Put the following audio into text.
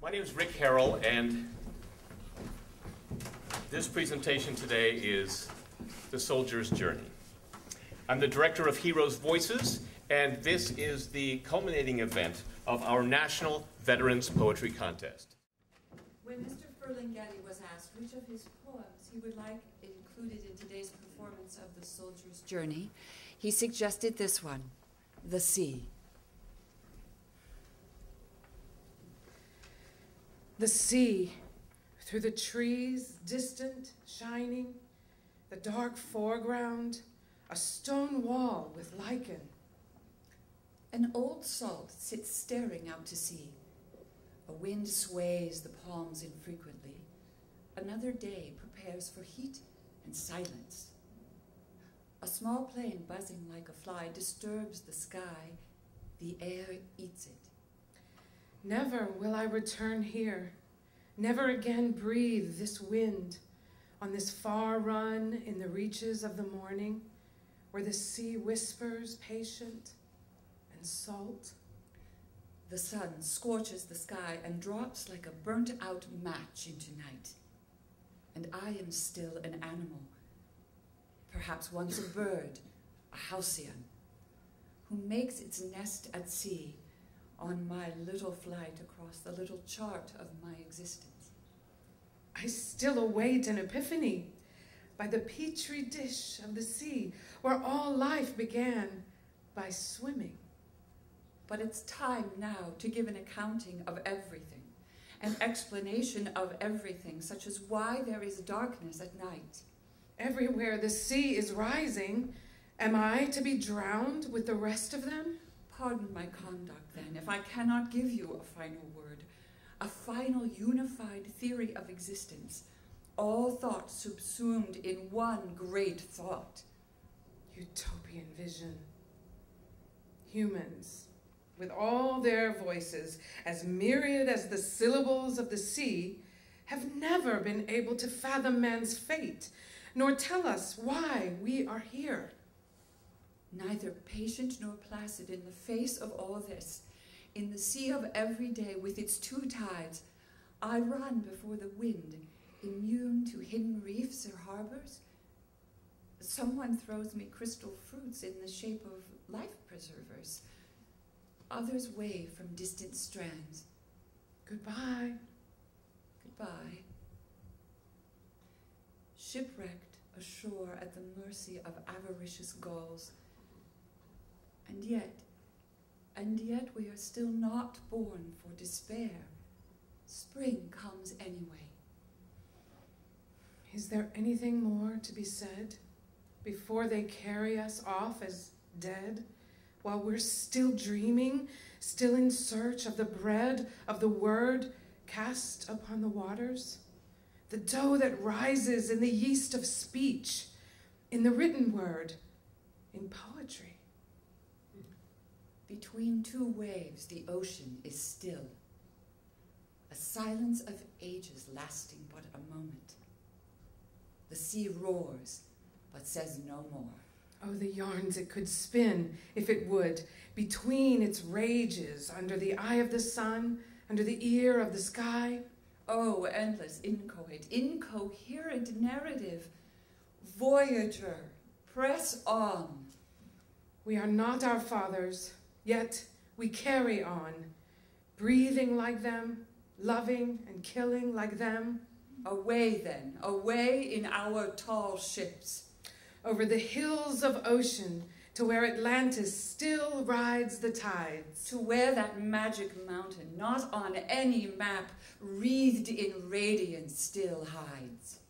My name is Rick Harrell, and this presentation today is The Soldier's Journey. I'm the director of Heroes Voices, and this is the culminating event of our National Veterans Poetry Contest. When Mr. Ferlinghetti was asked which of his poems he would like included in today's performance of The Soldier's Journey, he suggested this one, The Sea. The sea, through the trees, distant, shining, the dark foreground, a stone wall with lichen. An old salt sits staring out to sea. A wind sways the palms infrequently. Another day prepares for heat and silence. A small plane buzzing like a fly disturbs the sky. The air eats it. Never will I return here, never again breathe this wind on this far run in the reaches of the morning, where the sea whispers patient and salt. The sun scorches the sky and drops like a burnt out match into night. And I am still an animal, perhaps once a bird, a halcyon, who makes its nest at sea on my little flight across the little chart of my existence. I still await an epiphany by the petri dish of the sea, where all life began by swimming. But it's time now to give an accounting of everything, an explanation of everything, such as why there is darkness at night. Everywhere the sea is rising, am I to be drowned with the rest of them? Pardon my conduct, then, if I cannot give you a final word, a final unified theory of existence, all thought subsumed in one great thought. Utopian vision. Humans, with all their voices, as myriad as the syllables of the sea, have never been able to fathom man's fate, nor tell us why we are here neither patient nor placid in the face of all this, in the sea of every day with its two tides, I run before the wind, immune to hidden reefs or harbors. Someone throws me crystal fruits in the shape of life preservers. Others wave from distant strands. Goodbye. Goodbye. Shipwrecked ashore at the mercy of avaricious gulls, and yet, and yet we are still not born for despair. Spring comes anyway. Is there anything more to be said before they carry us off as dead? While we're still dreaming, still in search of the bread of the word cast upon the waters? The dough that rises in the yeast of speech, in the written word, in poetry. Between two waves, the ocean is still. A silence of ages lasting but a moment. The sea roars, but says no more. Oh, the yarns it could spin, if it would, between its rages, under the eye of the sun, under the ear of the sky. Oh, endless, inchoate, incoherent narrative. Voyager, press on. We are not our fathers, Yet we carry on, breathing like them, loving and killing like them. Away then, away in our tall ships. Over the hills of ocean to where Atlantis still rides the tides. To where that magic mountain, not on any map, wreathed in radiance, still hides.